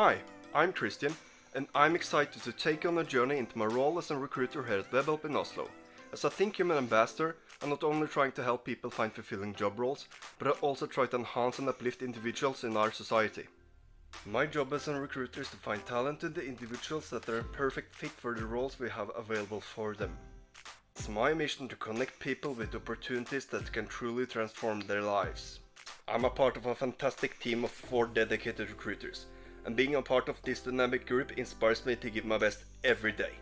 Hi, I'm Kristian, and I'm excited to take on a journey into my role as a recruiter here at WebHelp in Oslo. As a Think Human ambassador, I'm not only trying to help people find fulfilling job roles, but I also try to enhance and uplift individuals in our society. My job as a recruiter is to find talented individuals that are a perfect fit for the roles we have available for them. It's my mission to connect people with opportunities that can truly transform their lives. I'm a part of a fantastic team of four dedicated recruiters, and being a part of this dynamic group inspires me to give my best every day.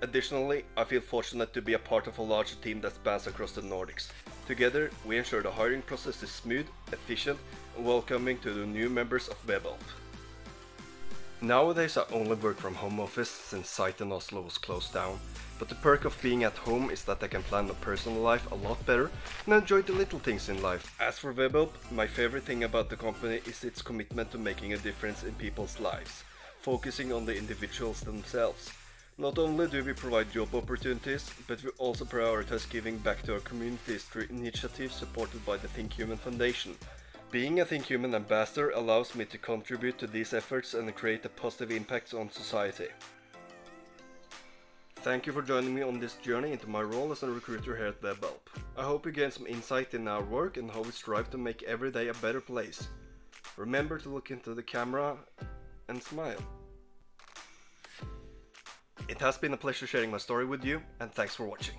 Additionally, I feel fortunate to be a part of a larger team that spans across the Nordics. Together, we ensure the hiring process is smooth, efficient, and welcoming to the new members of WebHelp. Nowadays I only work from home office since site in Oslo was closed down, but the perk of being at home is that I can plan my personal life a lot better and enjoy the little things in life. As for WebHelp, my favorite thing about the company is its commitment to making a difference in people's lives, focusing on the individuals themselves. Not only do we provide job opportunities, but we also prioritize giving back to our communities through initiatives supported by the Think Human Foundation. Being a Think Human ambassador allows me to contribute to these efforts and create a positive impact on society. Thank you for joining me on this journey into my role as a recruiter here at WebHelp. I hope you gain some insight in our work and how we strive to make every day a better place. Remember to look into the camera and smile. It has been a pleasure sharing my story with you, and thanks for watching.